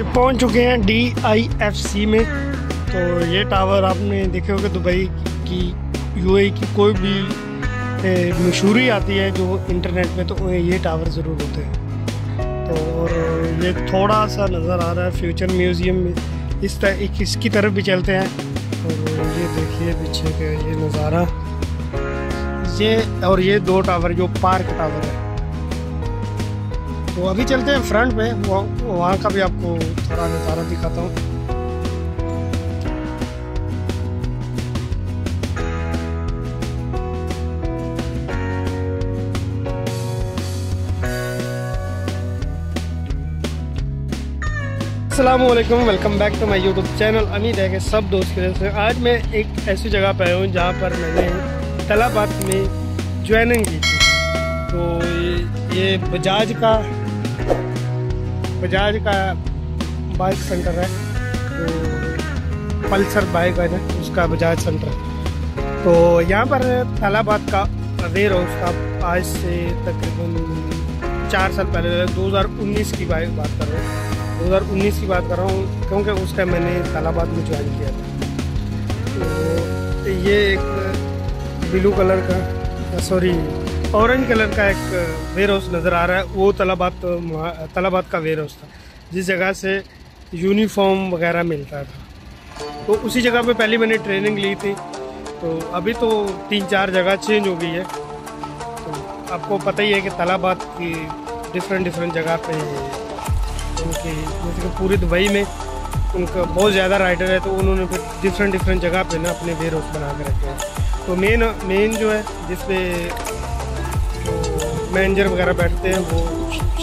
जी, पहुँच चुके हैं डी आई एफ़ सी में। तो ये टावर आपने देखे होगे दुबई की यूएई की कोई भी मशहूरी आती है जो इंटरनेट में तो ये टावर ज़रूर होते हैं। तो और ये थोड़ा सा नज़र आ रहा है फ्यूचर म्यूज़ियम में। इस तरह इसकी तरफ़ भी चलते हैं। और ये देखिए पीछे का ये नज़ारा। ये और ये दो टावर जो पार्क टावर है। तो अभी चलते हैं फ्रंट पे। वहाँ का भी आपको थोड़ा नज़ारा दिखाता हूँ। Aslam welcome back to my YouTube channel उम्मीद है कि सब दोस्त के से आज मैं एक ऐसी जगह पर आया हूँ जहाँ पर मैंने तलाबाद में ज्वाइनिंग की थी। तो ये बजाज का बजाज का बाइक सेंटर है तो पल्सर बाइक है, उसका बजाज सेंटर। तो यहाँ पर तालाबाद का वेयर हाउस का आज से तकरीबन चार साल पहले 2019 की बाइक बात कर रहा हूँ। 2019 की बात कर रहा हूँ, क्योंकि उस टाइम मैंने तालाबाद में ज्वाइन किया था। तो ये एक ब्लू कलर का सॉरी ऑरेंज कलर का एक वेयर हाउस नज़र आ रहा है। वो तलाबाद तलाबाद का वेयर हाउस था, जिस जगह से यूनिफॉर्म वगैरह मिलता था। तो उसी जगह पे पहले मैंने ट्रेनिंग ली थी। तो अभी तो तीन चार जगह चेंज हो गई है। तो आपको पता ही है कि तलाबाद की डिफरेंट डिफरेंट जगह पे उनकी जैसे कि पूरी दुबई में उनका बहुत ज़्यादा राइडर है तो उन्होंने फिर डिफरेंट डिफरेंट जगह पे ना अपने वेयर हाउस बना के रखे हैं। तो मेन मेन जो है, जिसपे मैनेजर वगैरह बैठते हैं वो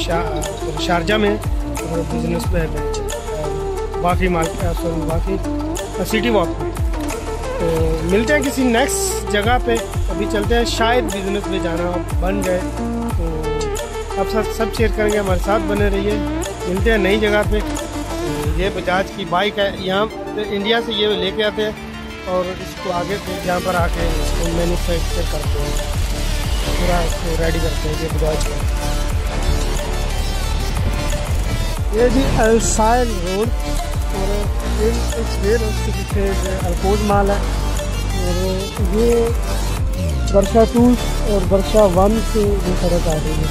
शा, शारजा में और बिज़नेस पे है बाकी मार्केट बाकी सिटी वॉक में तो मिलते हैं किसी नेक्स्ट जगह पे। अभी चलते हैं शायद बिज़नेस में जाना बन जाए। तो आप सब सब शेयर करेंगे हमारे साथ बने रहिए। मिलते हैं नई जगह पे। तो ये बजाज की बाइक है। यहाँ तो इंडिया से ये लेके आते हैं और इसको आगे यहाँ पर आके इसको मैन्युफैक्चर करते हैं। पूरा इसको रेडी करते हैं, ये बजाज का। ये जी अलसाइल रोड और वेयर उसके पीछे अल्कोज माल है, और ये वर्षा टू और वर्षा वन से ये सड़क आ रही है,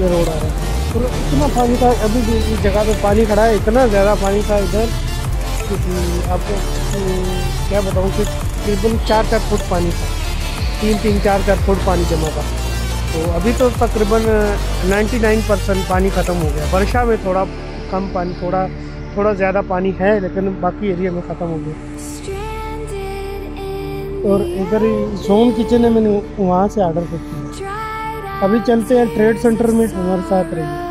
ये रोड आ रहा है। और इतना पानी था अभी भी इस जगह पे पानी खड़ा है, इतना ज़्यादा पानी था इधर कि आपको क्या बताऊँ कि तकरीबन चार चार फुट पानी था। तीन तीन चार चार फुट पानी जमा था। तो अभी तो तकरीबन 99 परसेंट पानी ख़त्म हो गया। वर्षा में थोड़ा कम पानी, थोड़ा थोड़ा ज़्यादा पानी है, लेकिन बाकी एरिया में ख़त्म हो गया। और इधर जोन किचन है, मैंने वहाँ से ऑर्डर कर दिया। अभी चलते हैं ट्रेड सेंटर में हमारे साथ रहिए।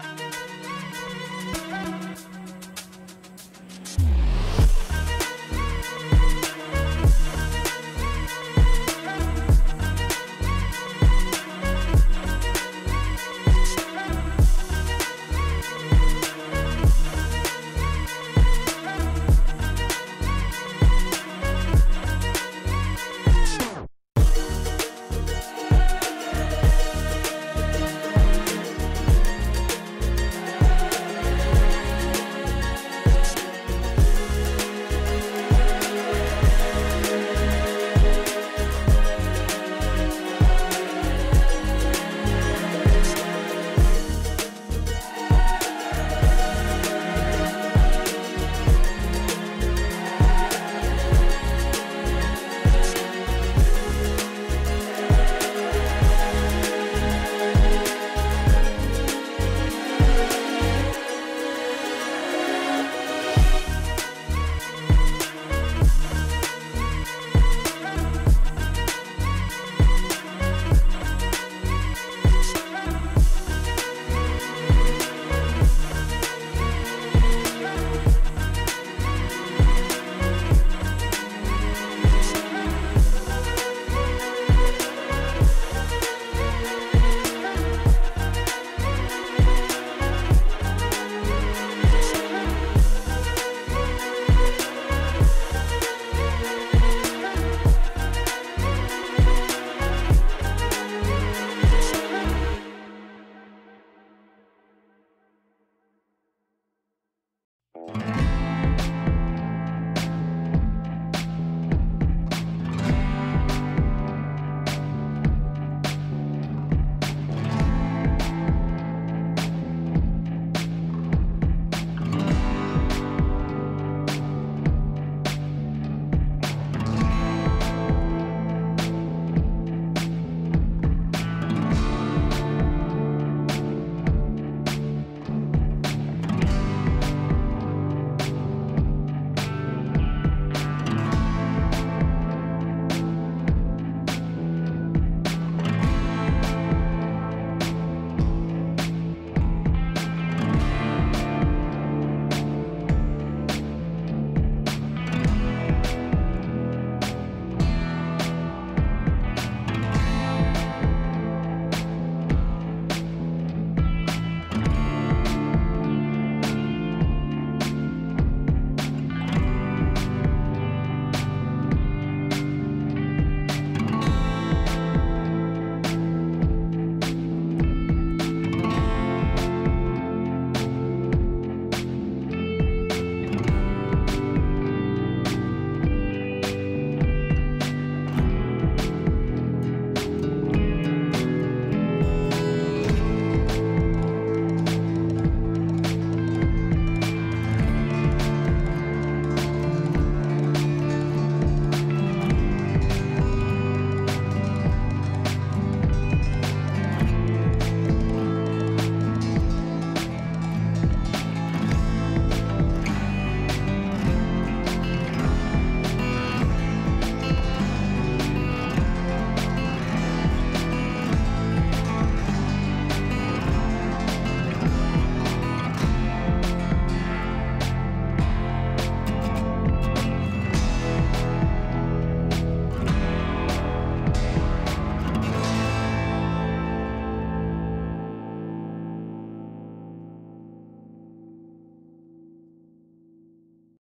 I'm